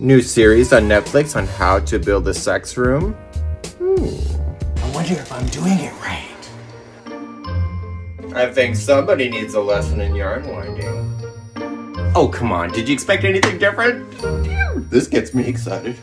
New series on Netflix on how to build a sex room. I wonder if I'm doing it right. I think somebody needs a lesson in yarn winding. Oh, come on. Did you expect anything different? This gets me excited.